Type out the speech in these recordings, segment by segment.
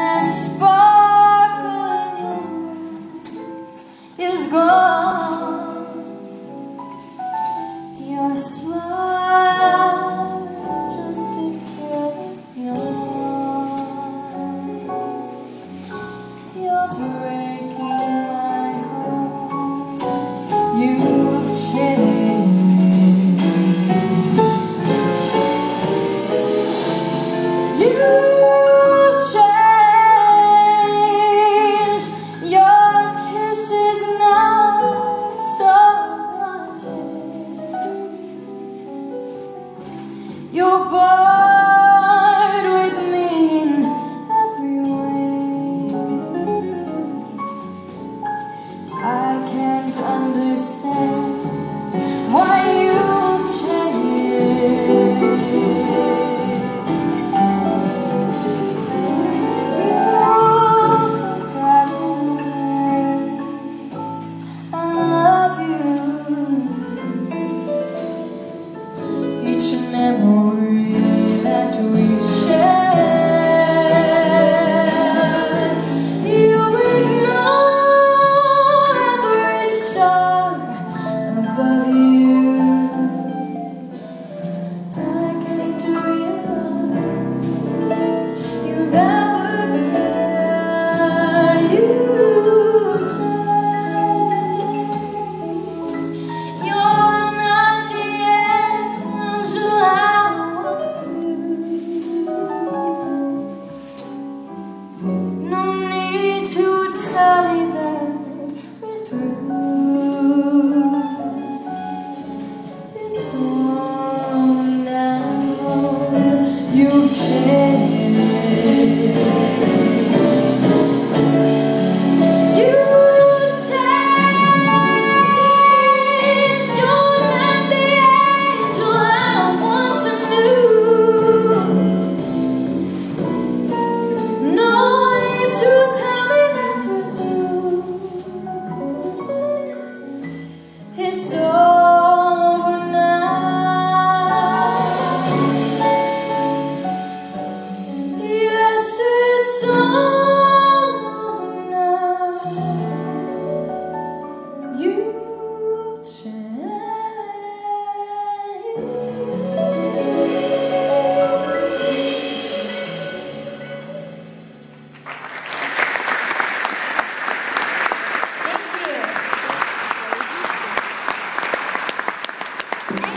and is gone. Your smile is just a careless. Your breath. You're bored with me in every way. I can't understand. shit.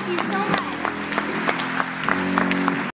Thank you so much.